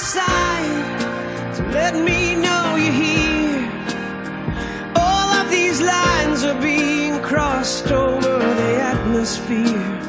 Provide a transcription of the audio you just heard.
side to let me know you're here. All of these lines are being crossed over the atmosphere.